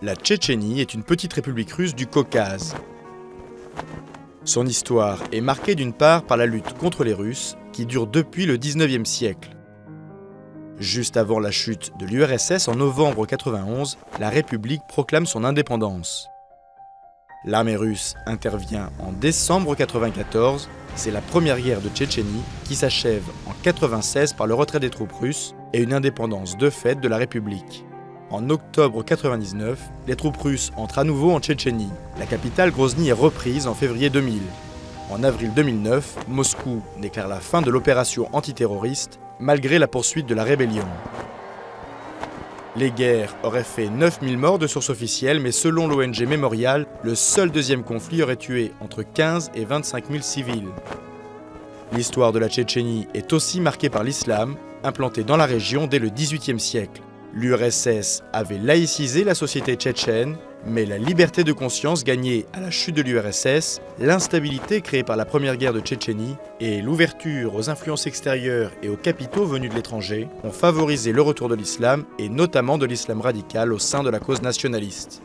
La Tchétchénie est une petite république russe du Caucase. Son histoire est marquée d'une part par la lutte contre les Russes, qui dure depuis le 19e siècle. Juste avant la chute de l'URSS en novembre 91, la République proclame son indépendance. L'armée russe intervient en décembre 94, c'est la première guerre de Tchétchénie qui s'achève en 96 par le retrait des troupes russes et une indépendance de fait de la République. En octobre 99, les troupes russes entrent à nouveau en Tchétchénie. La capitale Grozny est reprise en février 2000. En avril 2009, Moscou déclare la fin de l'opération antiterroriste malgré la poursuite de la rébellion. Les guerres auraient fait 9000 morts de source officielle, mais selon l'ONG Memorial, le seul deuxième conflit aurait tué entre 15 et 25 000 civils. L'histoire de la Tchétchénie est aussi marquée par l'islam, implanté dans la région dès le XVIIIe siècle. L'URSS avait laïcisé la société tchétchène, mais la liberté de conscience gagnée à la chute de l'URSS, l'instabilité créée par la première guerre de Tchétchénie et l'ouverture aux influences extérieures et aux capitaux venus de l'étranger ont favorisé le retour de l'islam et notamment de l'islam radical au sein de la cause nationaliste.